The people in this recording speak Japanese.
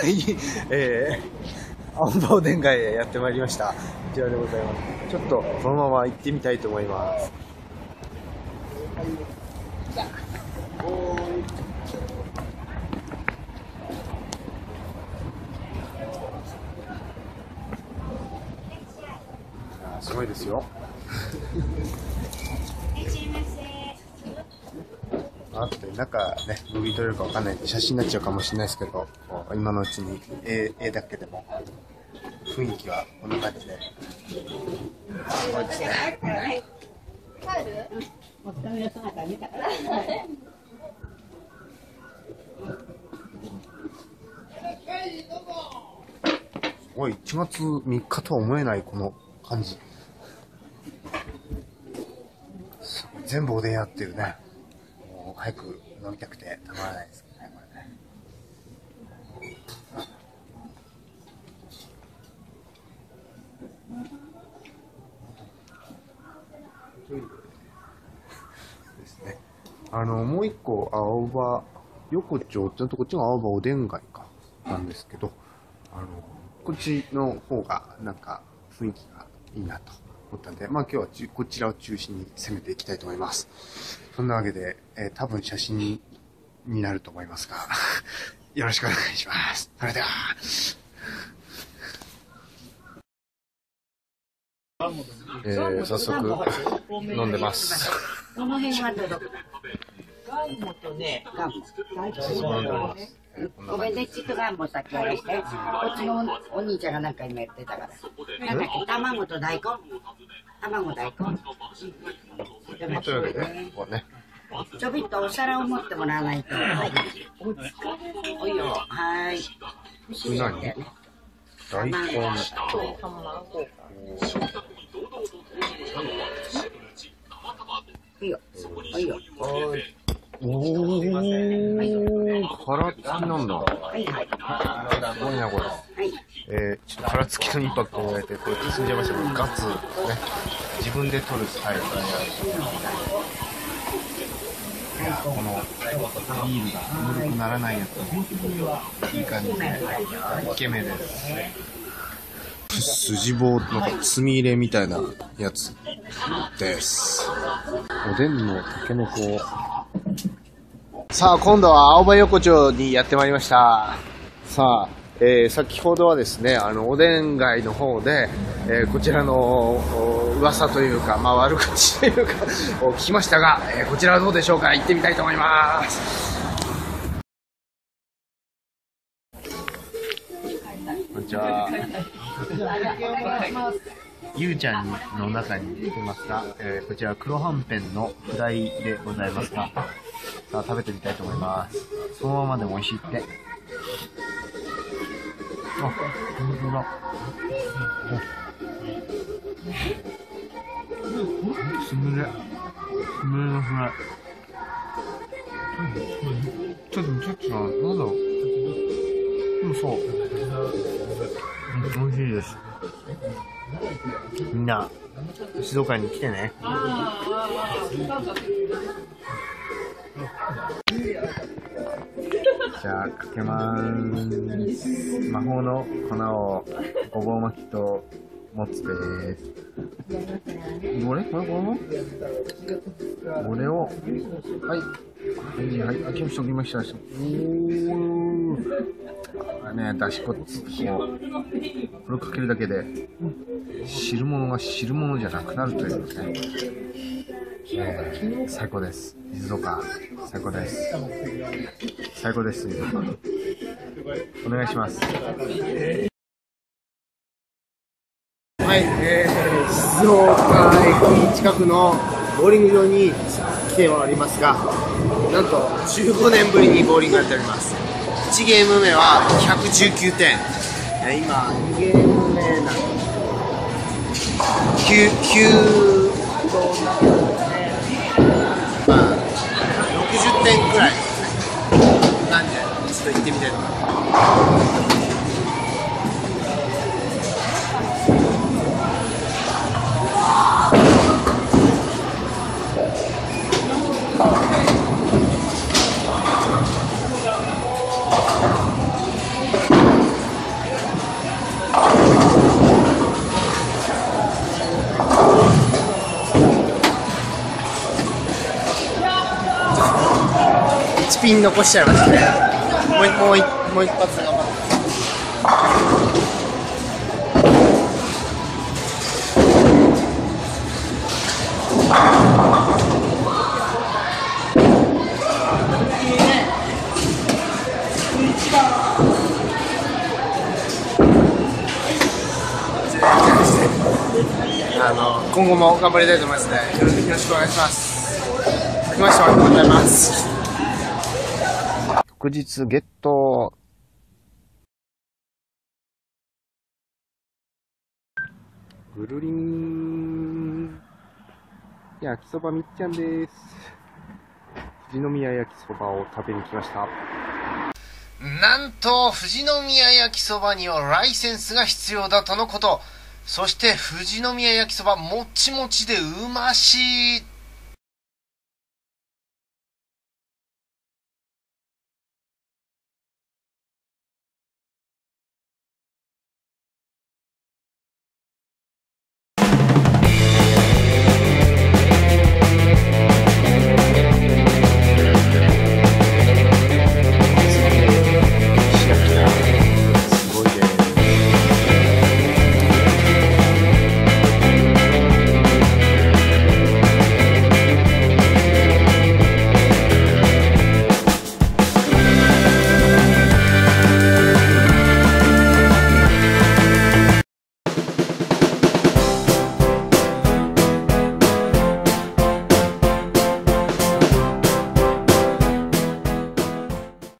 会に、えー、青葉おでん街へやってまいりました。こちらでございます。ちょっとこのまま行ってみたいと思います。すごいですよ。あとで中ね、ムービー撮れるかわかんないんで写真になっちゃうかもしれないですけど、今のうちに絵絵だけでも雰囲気はこんな感じで。すごいですね。すごい、1月3日とは思えないこの感じ。全部おでんやってるね。早く飲みたくてたまらないですけどね、これね。ですね。あの、もう一個、青葉、横丁、ちゃんとこっちが青葉おでん街か、なんですけど、あの、こっちの方が、なんか、雰囲気がいいなと思ったんで、まあ今日はちこちらを中心に攻めていきたいと思います。そんなわけで、えー多分写真にになると思いますが、よろしくお願いします。それでは。えー、早速、飲んでます。この辺は届く。ガンモとね、ごめんね、ちっとガンも先やらして。こっちのおお兄ちゃんがなんか今言ってたから。なんだっけ、卵と大根？卵大根。ね、ちょびっとお皿を持ってもらわないと。はい。おいよ。はい。これ何？大根と、いいよ。おいよ。おー、殻付きなんだ。はいはい。すごいな、これ。はい。えー、ちょっと殻付きのインパクトを得て、これ進んじゃいましたけど、ガツね、自分で取るスタイルがね、いやこのビールがぬるくならないやつ、いい感じで、イケメンです。筋棒、なんか墨入れみたいなやつです。おでんのタケノコ。さあ、今度は青葉横丁にやってまいりました。さあ、えー先ほどはですね、あの、おでん街の方で、えーこちらの噂というか、まあ悪口というか、を聞きましたが、えーこちらはどうでしょうか？行ってみたいと思います。こんにちは。ゆうちゃんの中に出てますが、えーこちら黒はんぺんのフライでございますが、さあ食べてみたいと思います。そのままでも美味しいって。あ、本当だ。おすむれ。すむれのフライ。ちょっと、ちょっと、なん。だろう。うん、そう。うん、美味しいです。みん。な、静岡に来てね。じゃあ、かけまーす。魔法の粉をごぼう巻きともつです。これこれこれこれを、はい。はい、はい、開けました、開けました。おー。あね、だし粉っつこう、これをかけるだけで、汁物が汁物じゃなくなるというね。最高です。静岡、最高です。最高です、お願いします。はい、えー、静岡駅近くのボーリング場に来ておりますが、なんと15年ぶりにボーリングやっております。1ゲーム目は119点。えー今、2ゲーム目なんで、9、9となってますね。まあ、60点くらいなんで、ちょっと行ってみたいと思います。1ピン残しちゃいましたね。もうもう一もう一発頑張って。あの今後も頑張りたいと思いますのでよろよろしくお願いします。明けましておめでとうございます。翌日ゲット。ぐるりん。焼きそばみっちゃんです。富士宮焼きそばを食べに来ました。なんと富士宮焼きそばにはライセンスが必要だとのことそして富士宮焼きそばもちもちでうましい